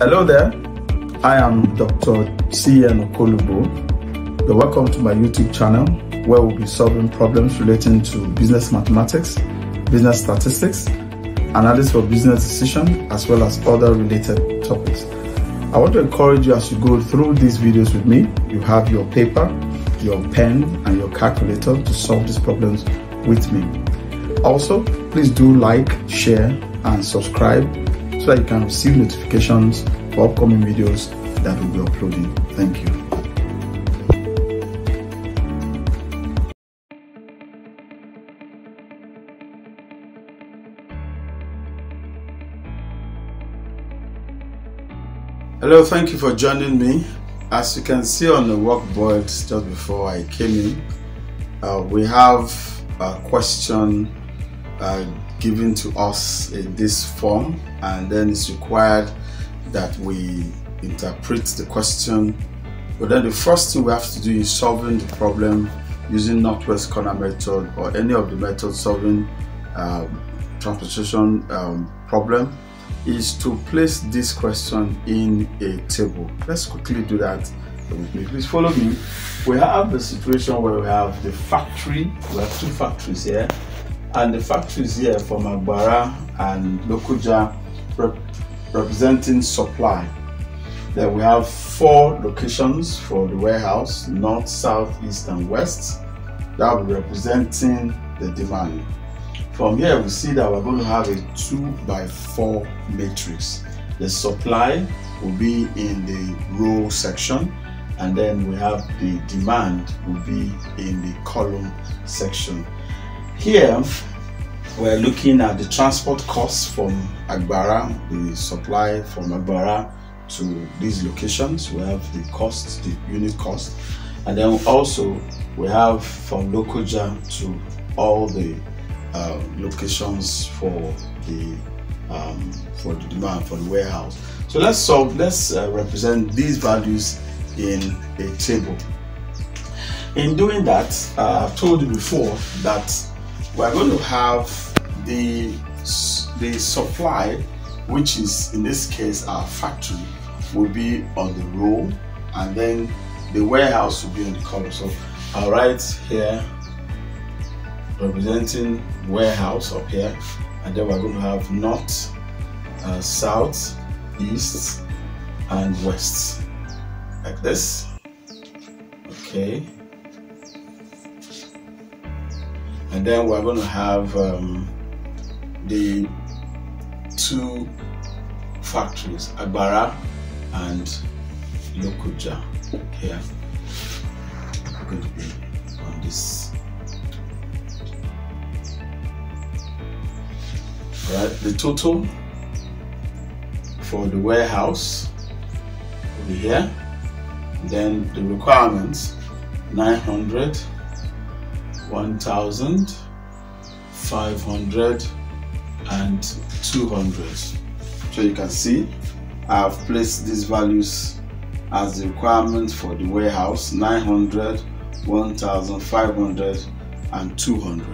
Hello there, I am Dr. C.N. Okolugbo. You're welcome to my YouTube channel where we'll be solving problems relating to business mathematics, business statistics, analysis for business decision, as well as other related topics. I want to encourage you as you go through these videos with me, you have your paper, your pen, and your calculator to solve these problems with me. Also, please do like, share, and subscribe so that you can receive notifications for upcoming videos that we'll be uploading. Thank you. Hello, thank you for joining me. As you can see on the workboard just before I came in, uh, we have a question uh, given to us in this form and then it's required that we interpret the question but then the first thing we have to do is solving the problem using northwest corner method or any of the methods solving um, transportation um, problem is to place this question in a table. Let's quickly do that with me. Please follow me. We have a situation where we have the factory. We have two factories here. And the factories here from Agbara and Lokoja rep representing supply. Then we have four locations for the warehouse, north, south, east, and west. That will be representing the demand. From here, we see that we're going to have a 2 by 4 matrix. The supply will be in the row section, and then we have the demand will be in the column section. Here, we're looking at the transport costs from Agbara, the supply from Agbara to these locations. We have the cost, the unit cost, and then also we have from Lokoja to all the uh, locations for the um, for the demand for the warehouse. So let's solve. Let's uh, represent these values in a table. In doing that, uh, I've told you before that we're going to have the the supply, which is in this case our factory, will be on the row, and then the warehouse will be on the column. So I'll write here representing warehouse up here and then we're going to have north uh, south east and west. Like this. Okay and then we're going to have um, the two factories Agbara and Lokoja here. Going to be on this. Right the total for the warehouse be here. Then the requirements 900 1000 500 and 200 so you can see I've placed these values as the requirement for the warehouse 900 1500 and 200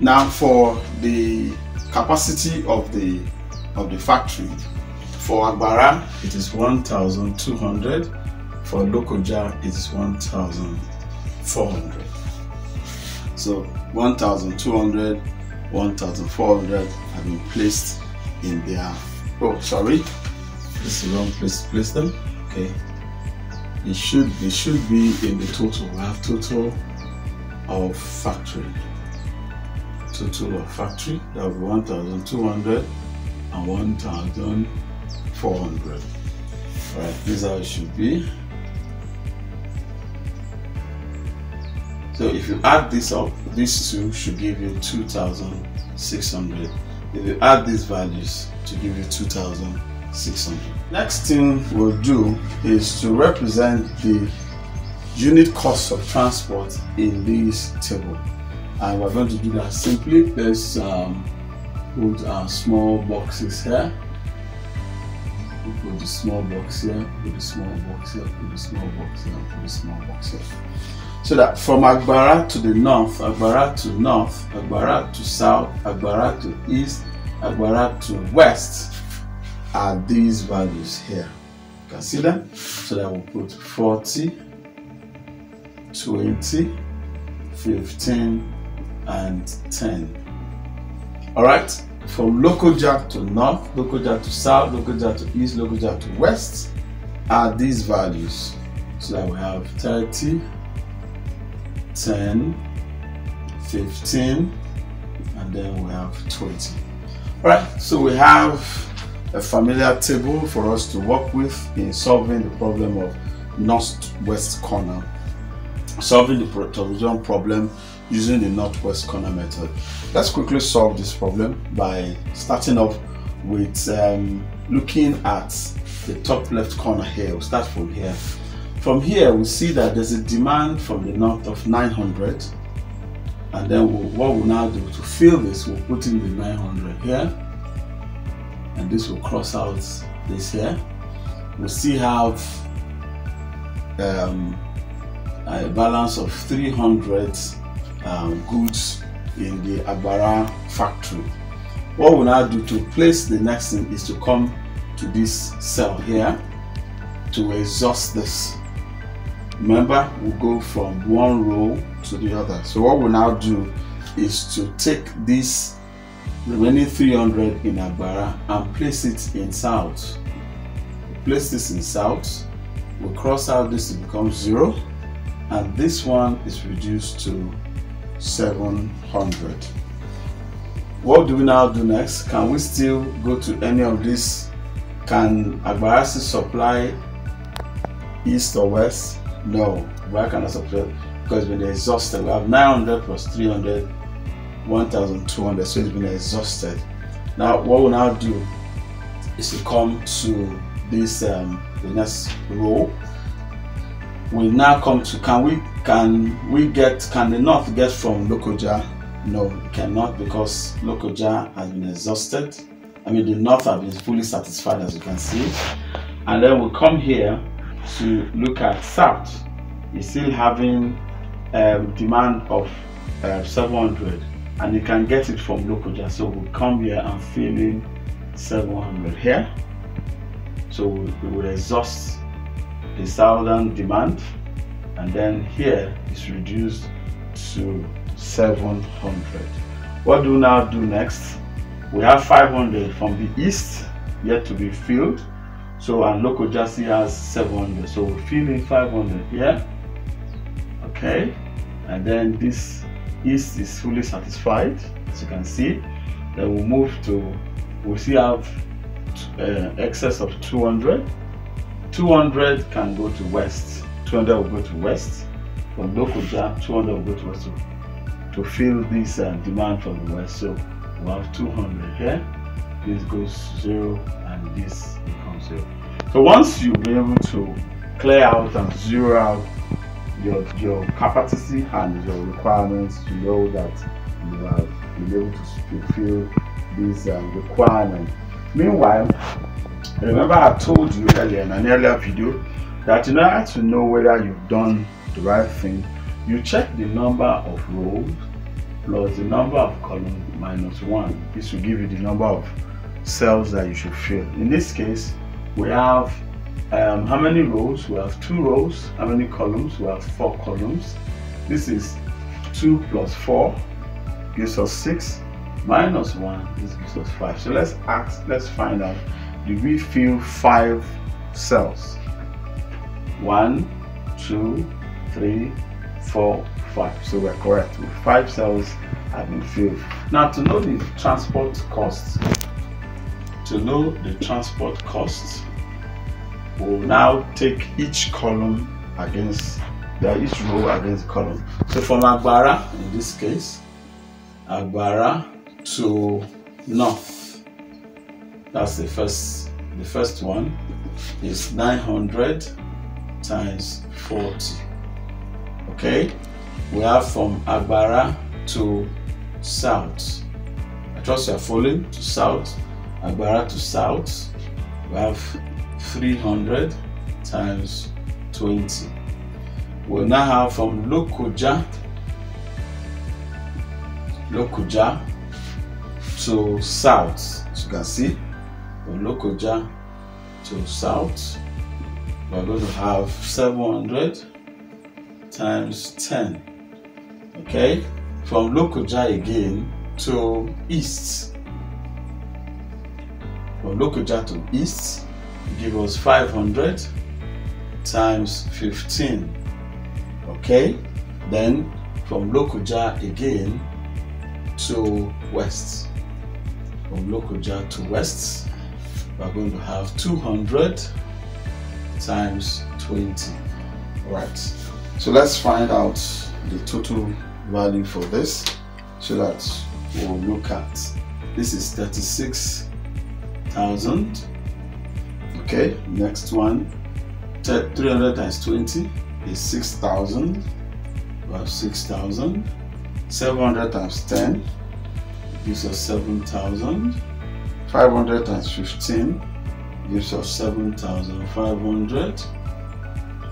now for the capacity of the of the factory. For Agbara, it is 1,200. For Lokoja, it is 1,400. So 1,200, 1,400 have been placed in their. Oh, sorry, this is the wrong place to place them. Okay, it should it should be in the total. We have total of factory total of factory that will be 1200 and 1400 right this is how it should be so if you add this up these two should give you 2600 if you add these values to give you 2600 next thing we'll do is to represent the unit cost of transport in this table. And we're going to do that simply. Let's um, put our small boxes here. Put the small box here put the small box here put the small box here put the small box here so that from Agbara to the north Agbara to north Agbara to south Agbara to east Agbara to west are these values here. You can see them? So that we'll put 40, 20, 15, and 10. Alright, from Lokoja to north, Lokoja to south, Lokoja to east, Lokoja to west are these values. So that we have 30, 10, 15, and then we have 20. Alright, so we have a familiar table for us to work with in solving the problem of northwest corner. Solving the torsion problem using the northwest corner method. Let's quickly solve this problem by starting off with um, looking at the top left corner here. We'll start from here. From here, we see that there's a demand from the north of 900. And then we'll, what we'll now do to fill this, we'll put in the 900 here. And this will cross out this here. We still have um, a balance of 300 um, goods in the Agbara factory. What we'll now do to place the next thing is to come to this cell here to exhaust this. Remember, we go from one row to the other. So what we'll now do is to take this remaining 300 in Agbara and place it in south. We place this in south, we cross out this to become zero, and this one is reduced to 700. What do we now do next? Can we still go to any of these? Can Agbarasi supply east or west? No, why cannot supply? Because when they're exhausted, we have 900 plus 300, 1200, so it's been exhausted. Now, what we'll now do is to come to this um, the next row. We now come to can we can we get can the north get from Lokoja? No, it cannot because Lokoja has been exhausted. I mean the north has been fully satisfied as you can see. And then we come here to look at south. You're still having um, demand of uh, 700 and you can get it from Lokoja. So we'll come here and fill in 700 here. So we will exhaust the southern demand and then here is reduced to 700 what do we now do next we have 500 from the east yet to be filled so and local Jasi has 700 so we fill in 500 here okay. And then this east is fully satisfied as you can see. Then we'll move to we still have uh, excess of 200 200 can go to west. 200 will go to west. From local Lokoja 200 will go to west to, to fill this uh, demand from the west. So we have 200 here this goes zero and this so once you be able to clear out and zero out your your capacity and your requirements you know that you have been able to fulfill these um, requirements meanwhile Remember I told you earlier in an earlier video that in order to know whether you've done the right thing, you check the number of rows plus the number of columns minus 1. This will give you the number of cells that you should fill. In this case, we have um, how many rows? We have two rows. How many columns? We have four columns. This is 2 plus 4 gives us 6 minus 1 this gives us 5. So let's ask, let's find out did we fill five cells? One, two, three, four, five. So we're correct. Five cells have been filled. Now to know the transport costs, to know the transport costs, we'll now take each column against the each row against column. So from Agbara, in this case, Agbara to North. That's the first the first one is 900 times 40 okay? We have from Agbara to south. I trust you are following to south Agbara to south we have 300 times 20 we now have from Lokoja Lokoja to south as you can see from Lokoja to south, we're going to have 700 times 10. Okay, from Lokoja again to east. From Lokoja to east, give us 500 times 15. Okay, then from Lokoja again to west. From Lokoja to west, we're going to have 200 times 20. All right, so let's find out the total value for this so that we'll look at this is 36,000 okay next one. 300 times 20 is 6,000 we have 6,000 700 times 10 gives us 7,000 500 times 15 gives us 7,500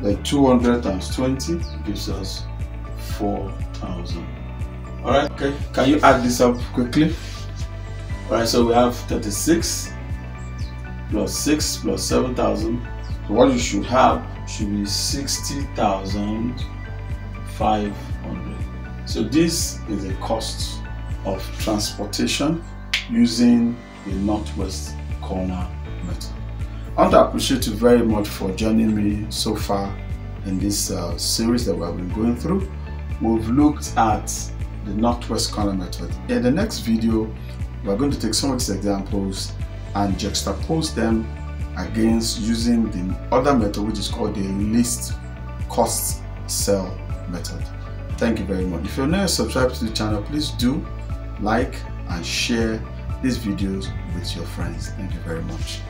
then 200 times 20 gives us 4,000 all right okay can you add this up quickly? All right so we have 36 plus 6 plus 7,000 so what you should have should be 60,500 so this is the cost of transportation using the northwest corner method I want to appreciate you very much for joining me so far in this uh, series that we have been going through. We've looked at the Northwest Corner method. In the next video, we're going to take some of these examples and juxtapose them against using the other method which is called the least cost cell method. Thank you very much. If you're not subscribed to the channel, please do like and share these videos with your friends. Thank you very much.